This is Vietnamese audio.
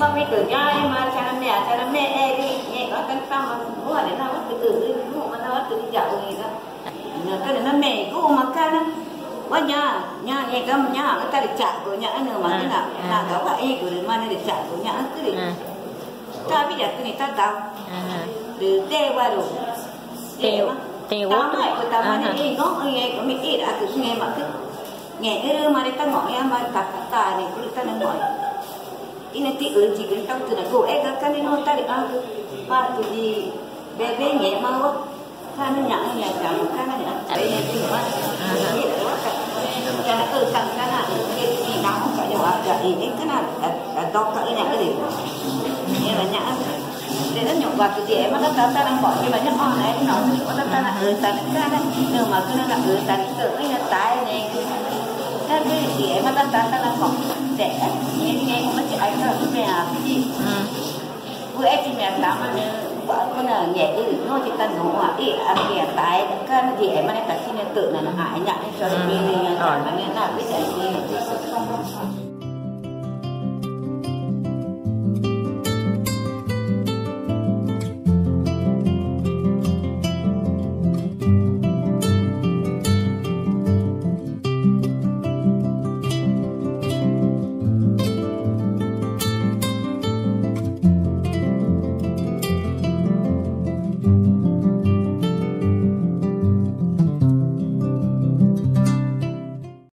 magmiturgay, machanamya, chanamya, egi, egi, kan sama semua, dan nama betul, semua mana waktu di jauh ni kan. Nah, kan nama mei, ku makan, wanya, nya, nya, kan, nya, kita dicak, ku nya, anu, mana nak, nak kau kau egi, ku mana dicak, ku nya, tu ni. Tapi dia tu ni tak tahu. Từ tê qua rồi. Tê, tê qua. Tám ngày, tám ngày, egi, ngó, egi, có mi ít, aku nghe mà cứ. Nghe, ơ, mà đi ta ngõ, mà tập ta này, cứ ta ngõ. Ini ti ul ji kan tau tu na go e ga kan no ta ri ang pa tu ji be be nhẹ ma wo ka na nya nya ka mo ka na nya be ne ti wa ni wa ka ka na ul sang ka na ke ti na mo ka wa ka i ni ka na da dok ka ina ka ri ni là nya để nó nhậu vào cái gì mà nó ta ta đang bỏ nhưng mà nhá on này nó nó ta là ừ ta cái này nhưng mà cái nó là ừ ta cái nó là tái này cái cái gì mà ta ta ta đang bỏ để nghe nghe không biết anh là cái mẹ cái gì? Bữa em thì mẹ tắm mà vợ con là nhẹ đi nó chỉ cần ngủ à ý à mẹ tái cái gì em mà nó ta xin tự là hại nhặt cho nên mình là cái nào biết gì